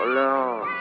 Hola.